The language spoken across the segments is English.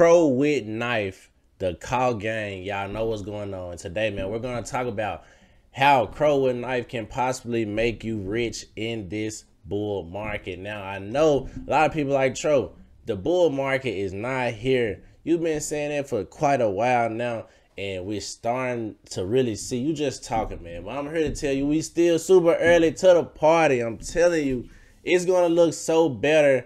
Crow with Knife, the CAW gang. Y'all know what's going on. Today, man, we're gonna talk about how Crow with Knife can possibly make you rich in this bull market. Now, I know a lot of people like Tro. The bull market is not here. You've been saying it for quite a while now, and we're starting to really see you just talking, man. But I'm here to tell you, we still super early to the party. I'm telling you, it's gonna look so better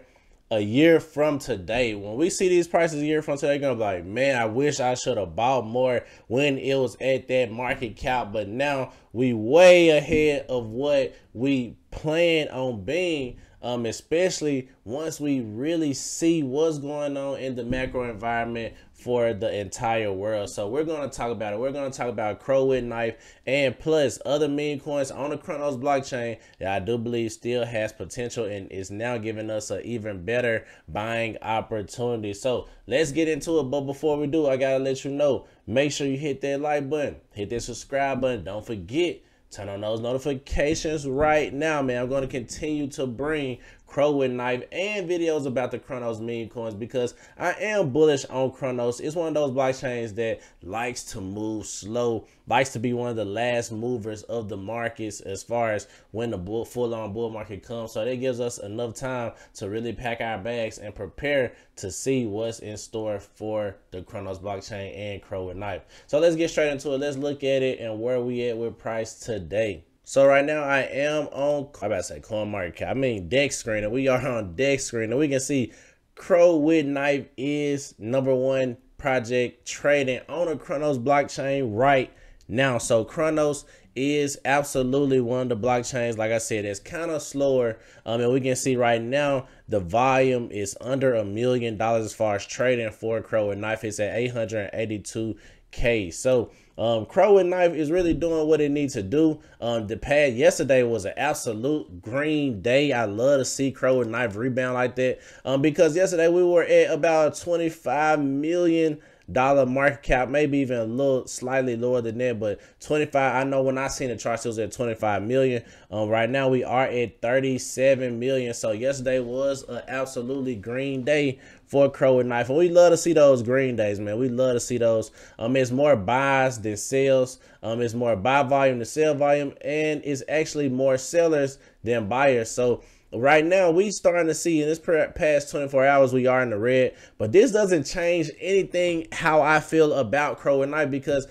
a year from today, when we see these prices a year from today, gonna be like, man, I wish I should have bought more when it was at that market cap. But now we way ahead of what we plan on being um, especially once we really see what's going on in the macro environment for the entire world. So we're going to talk about it. We're going to talk about Crow with Knife and plus other meme coins on the Cronos blockchain that I do believe still has potential and is now giving us an even better buying opportunity. So let's get into it. But before we do, I got to let you know, make sure you hit that like button, hit that subscribe button. Don't forget Turn on those notifications right now, man. I'm going to continue to bring Crow with Knife and videos about the Cronos meme coins because I am bullish on Cronos. It's one of those blockchains that likes to move slow, likes to be one of the last movers of the markets as far as when the bull, full-on bull market comes. So that gives us enough time to really pack our bags and prepare to see what's in store for the Cronos blockchain and Crow with Knife. So let's get straight into it. Let's look at it and where we at with price today. So right now I am on, I about to say coin market cap. I mean Dex Screener. We are on Dex Screener. We can see Crow with Knife is number one project trading on a Cronos blockchain right now. So Cronos is absolutely one of the blockchains, like I said, it's kind of slower. Um, and we can see right now the volume is under a million dollars as far as trading for Crow with Knife. It's at 882K. So um, Crow and Knife is really doing what it needs to do. Um, the pad yesterday was an absolute green day. I love to see Crow and Knife rebound like that. Um, because yesterday we were at about 25 million dollar market cap, maybe even a little slightly lower than that, but 25. I know when I seen the charts, it was at 25 million. Um, right now we are at 37 million. So yesterday was an absolutely green day for Crow and Knife. And we love to see those green days, man. We love to see those. Um, it's more buys than sales. Um, it's more buy volume than sell volume, and it's actually more sellers than buyers. So right now we starting to see in this past 24 hours we are in the red. But this doesn't change anything how i feel about crow and knife because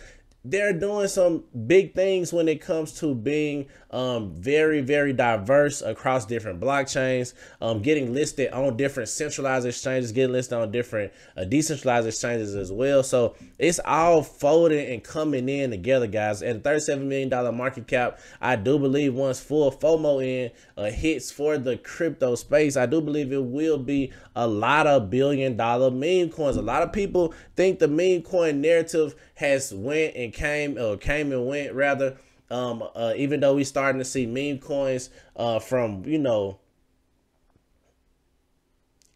they're doing some big things when it comes to being um, very, very diverse across different blockchains, um, getting listed on different centralized exchanges, getting listed on different uh, decentralized exchanges as well. So it's all folding and coming in together, guys. And $37 million market cap, I do believe once full FOMO in uh, hits for the crypto space, I do believe it will be a lot of billion dollar meme coins. A lot of people think the meme coin narrative has went and came or came and went rather. Um, uh, even though we starting to see meme coins uh, from you know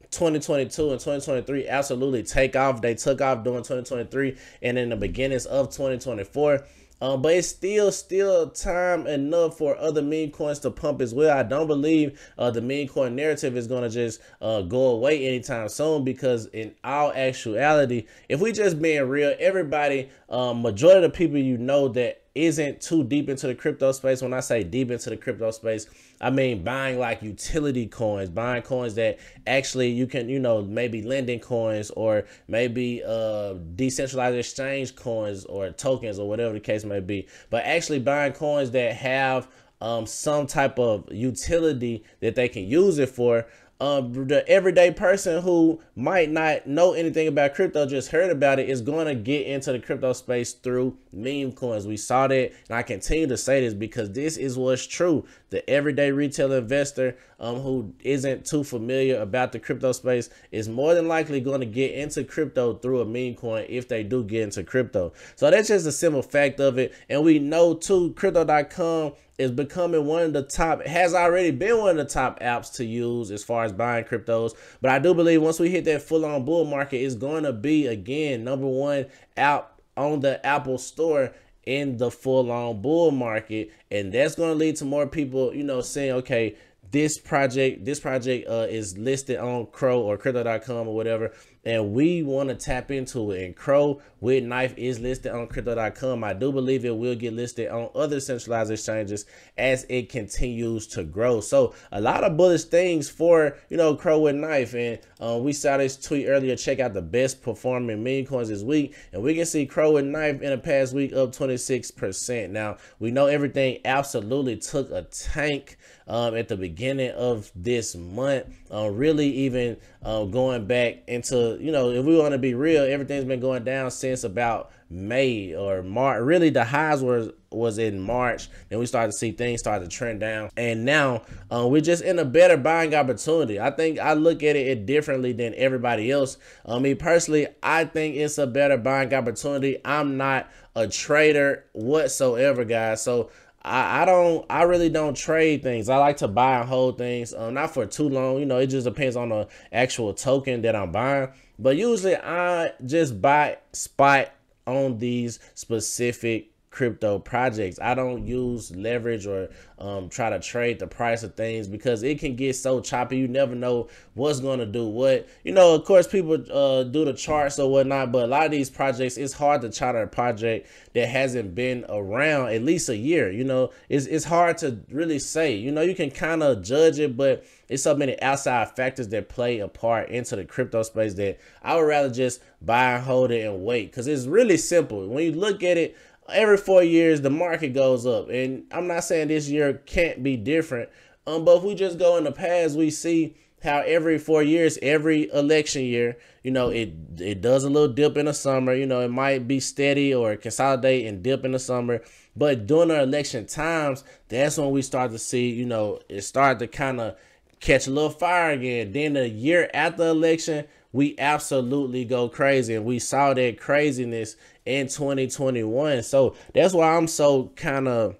2022 and 2023 absolutely take off. They took off during 2023 and in the beginnings of 2024. Um, but it's still still time enough for other meme coins to pump as well. I don't believe uh, the meme coin narrative is gonna just uh, go away anytime soon because in all actuality, if we just being real, everybody, um, majority of the people you know that isn't too deep into the crypto space. When I say deep into the crypto space, I mean buying like utility coins, buying coins that actually you can, you know, maybe lending coins or maybe uh decentralized exchange coins or tokens or whatever the case may be. But actually buying coins that have um some type of utility that they can use it for um, the everyday person who might not know anything about crypto, just heard about it, is going to get into the crypto space through meme coins. We saw that, and I continue to say this because this is what's true. The everyday retail investor um, who isn't too familiar about the crypto space is more than likely going to get into crypto through a meme coin if they do get into crypto. So that's just a simple fact of it. And we know too, crypto.com is becoming one of the top, has already been one of the top apps to use as far as buying cryptos. But I do believe once we hit that full on bull market, it's going to be again number one app on the Apple Store in the full on bull market. And that's going to lead to more people, you know, saying, okay, this project this project uh, is listed on crow or crypto.com or whatever and we want to tap into it. And Crow with Knife is listed on crypto.com. I do believe it will get listed on other centralized exchanges as it continues to grow. So a lot of bullish things for, you know, Crow with Knife. And uh, we saw this tweet earlier. Check out the best performing meme coins this week. And we can see Crow with Knife in the past week up 26%. Now, we know everything absolutely took a tank um, at the beginning of this month. Uh, really even uh, going back into, you know, if we want to be real, everything's been going down since about May or March. Really, the highs was was in March. Then we started to see things start to trend down, and now uh, we're just in a better buying opportunity. I think I look at it differently than everybody else. I mean, personally, I think it's a better buying opportunity. I'm not a trader whatsoever, guys. So I, I don't I really don't trade things. I like to buy and hold things. Um, not for too long. You know, it just depends on the actual token that I'm buying. But usually I just buy spot on these specific crypto projects. I don't use leverage or um, try to trade the price of things because it can get so choppy. You never know what's going to do what. You know, of course, people uh, do the charts or whatnot, but a lot of these projects, it's hard to chart a project that hasn't been around at least a year. You know, it's, it's hard to really say. You know, you can kind of judge it, but it's so many outside factors that play a part into the crypto space that I would rather just buy and hold it and wait because it's really simple. When you look at it, every four years the market goes up. And i'm not saying this year can't be different. Um but if we just go in the past we see how every four years every election year you know it it does a little dip in the summer. You know it might be steady or consolidate and dip in the summer. But during the election times that's when we start to see you know it start to kind of catch a little fire again. Then the year after election we absolutely go crazy and we saw that craziness in 2021. So that's why I'm so kind of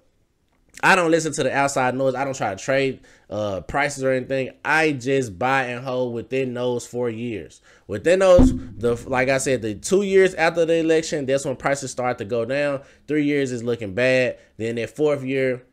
I don't listen to the outside noise. I don't try to trade uh, prices or anything. I just buy and hold within those four years. Within those, the like I said, the two years after the election, that's when prices start to go down. Three years is looking bad. Then that fourth year,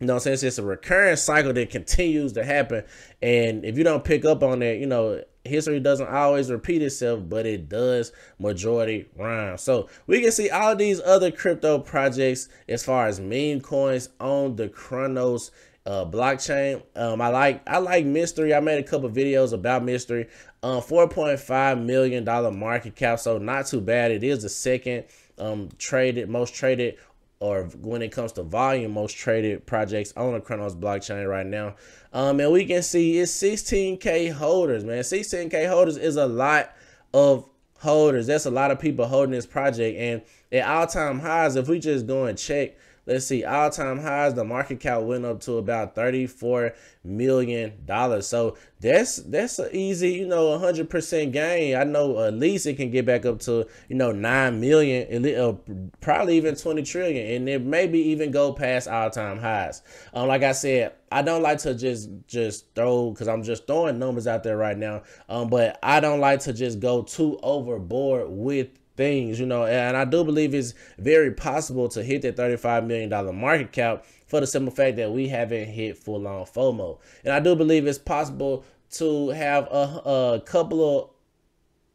you know, since it's a recurring cycle that continues to happen, and if you don't pick up on that, you know, history doesn't always repeat itself, but it does majority rhyme. So we can see all these other crypto projects as far as meme coins on the Cronos uh, blockchain. Um, I like I like Mystery. I made a couple videos about Mystery. Um, 4.5 million dollar market cap, so not too bad. It is the second um traded most traded or when it comes to volume, most traded projects on the Cronos blockchain right now. Um, and we can see it's 16K holders, man. 16K holders is a lot of holders. That's a lot of people holding this project. And at all time highs, if we just go and check Let's see, all time highs. The market cap went up to about thirty-four million dollars. So that's that's an easy, you know, hundred percent gain. I know at least it can get back up to you know nine million, uh, probably even twenty trillion, and it maybe even go past all time highs. Um, like I said, I don't like to just just throw because I'm just throwing numbers out there right now. Um, but I don't like to just go too overboard with things, you know, and I do believe it's very possible to hit that $35 million market cap for the simple fact that we haven't hit full on FOMO. And I do believe it's possible to have a, a couple of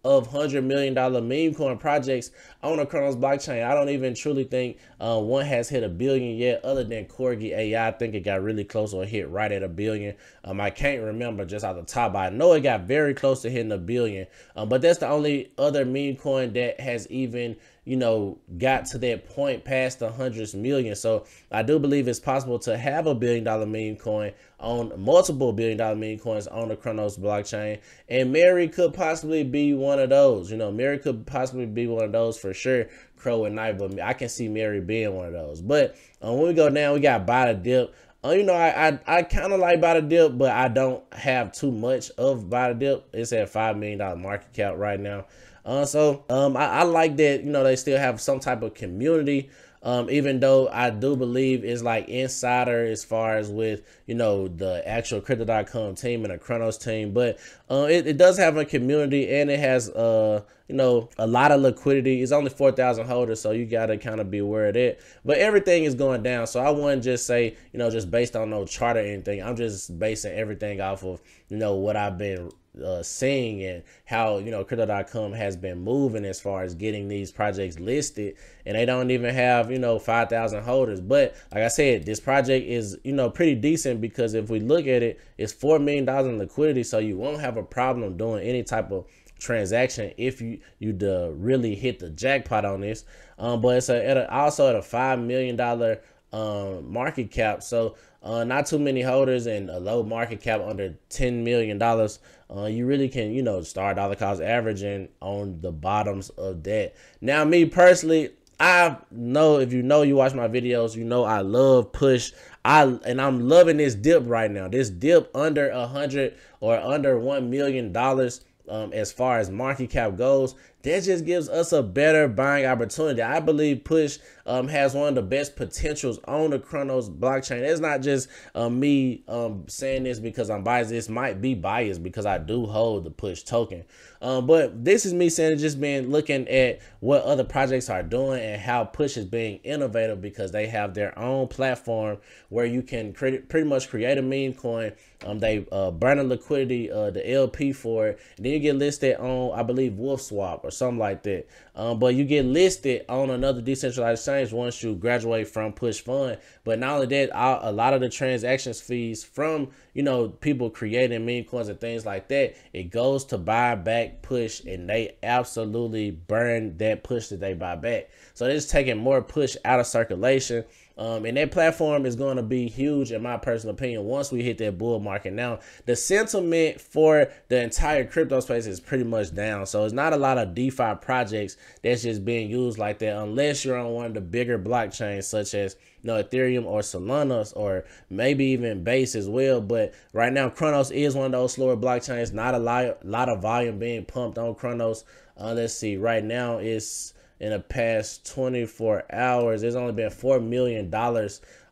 of hundred million dollar meme coin projects on the Cronos blockchain. I don't even truly think uh, one has hit a billion yet, other than Corgi AI. I think it got really close or hit right at a billion. Um, I can't remember just out the top. I know it got very close to hitting a billion. Um, but that's the only other meme coin that has even you know, got to that point past the hundreds million. So I do believe it's possible to have a billion dollar meme coin on multiple billion dollar meme coins on the Cronos blockchain. And Mary could possibly be one of those. You know, Mary could possibly be one of those for sure. Crow and Knife, but I can see Mary being one of those. But uh, when we go down, we got buy the dip. Uh, you know, I I, I kind of like buy the dip, but I don't have too much of buy the dip. It's at five million dollar market cap right now. Uh, so um, I, I like that, you know, they still have some type of community. Um, even though I do believe it's like insider as far as with, you know, the actual crypto.com team and the Cronos team. But uh, it, it does have a community and it has, uh, you know, a lot of liquidity. It's only 4,000 holders, so you got to kind of be aware of that. But everything is going down. So I wouldn't just say, you know, just based on no chart or anything. I'm just basing everything off of, you know, what I've been uh, seeing and how you know crypto.com has been moving as far as getting these projects listed. And they don't even have you know 5000 holders. But like i said this project is you know pretty decent because if we look at it it's four million dollars in liquidity. So you won't have a problem doing any type of transaction if you you really hit the jackpot on this. Um but it's a, at a also at a five million dollar um market cap so uh, not too many holders and a low market cap under $10 million, uh, you really can, you know, start dollar cost averaging on the bottoms of that. Now, me personally, I know if you know you watch my videos, you know I love push. I and I'm loving this dip right now. This dip under a hundred or under one million dollars um, as far as market cap goes that just gives us a better buying opportunity. I believe Push um, has one of the best potentials on the Cronos blockchain. It's not just um, me um, saying this because I'm biased. This might be biased because I do hold the Push token. Um, but this is me saying just being looking at what other projects are doing and how Push is being innovative because they have their own platform where you can create, pretty much create a meme coin. Um, they uh, burn the liquidity, uh, the LP for it. And then you get listed on, I believe, Wolf Swap or something like that. Um, but you get listed on another decentralized exchange once you graduate from Push Fund. But not only that, a lot of the transactions fees from you know people creating meme coins and things like that, it goes to buy back Push, and they absolutely burn that Push that they buy back. So they're just taking more Push out of circulation. Um, and that platform is going to be huge, in my personal opinion, once we hit that bull market. Now, the sentiment for the entire crypto space is pretty much down. So it's not a lot of DeFi projects that's just being used like that, unless you're on one of the bigger blockchains, such as you know, Ethereum or Solana or maybe even Base as well. But right now, Cronos is one of those slower blockchains. Not a lot, lot of volume being pumped on Cronos. Uh, let's see, right now it's in the past 24 hours. There's only been $4 million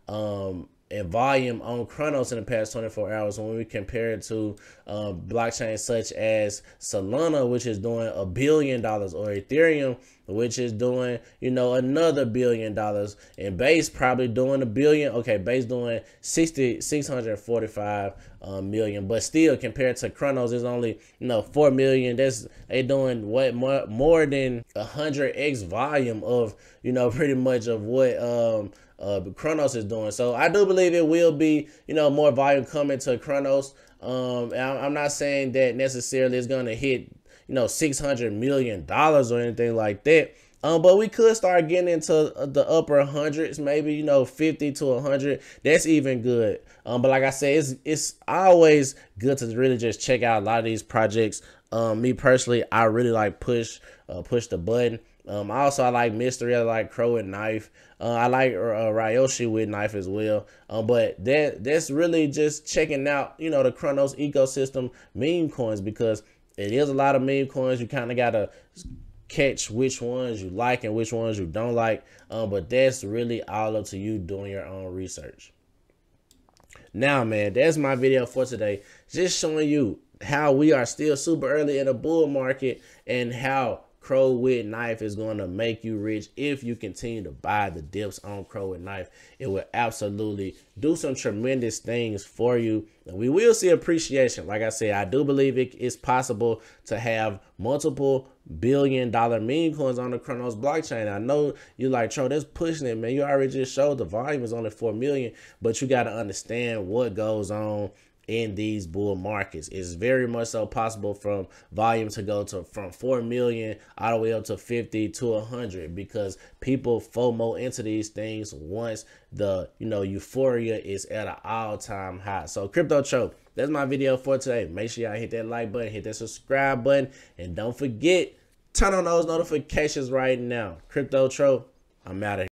um, in volume on Cronos in the past 24 hours when we compare it to um, blockchains such as Solana, which is doing a billion dollars, or Ethereum, which is doing, you know, another billion dollars, and Base probably doing a billion. Okay, Base doing 60, 645 um, million, but still compared to Cronos, is only, you know, 4 million. That's, they doing what more, more than 100x volume of, you know, pretty much of what, um, uh, Cronos is doing. So I do believe it will be, you know, more volume coming to Cronos. Um, I'm not saying that necessarily it's going to hit, you know, $600 million or anything like that. Um, but we could start getting into the upper hundreds, maybe, you know, 50 to 100. That's even good. Um, but like I said, it's, it's always good to really just check out a lot of these projects. Um, me personally, I really like push, uh, push the button. Um, also I like Mystery, I like Crow and Knife. Uh, I like uh, Ryoshi with Knife as well. Um, but that that's really just checking out, you know, the Cronos ecosystem meme coins because it is a lot of meme coins. You kind of gotta catch which ones you like and which ones you don't like. Um, but that's really all up to you doing your own research. Now, man, that's my video for today. Just showing you how we are still super early in the bull market and how Crow with Knife is going to make you rich if you continue to buy the dips on Crow with Knife. It will absolutely do some tremendous things for you. And we will see appreciation. Like I said, I do believe it is possible to have multiple billion dollar meme coins on the Cronos blockchain. I know you like, Tro, that's pushing it, man. You already just showed the volume is only 4 million, but you got to understand what goes on in these bull markets. It's very much so possible from volume to go to from 4 million all the way up to 50 to 100 because people FOMO into these things once the, you know, euphoria is at an all-time high. So Crypto Tro, that's my video for today. Make sure y'all hit that like button, hit that subscribe button, and don't forget, turn on those notifications right now. Crypto Tro, I'm out of here.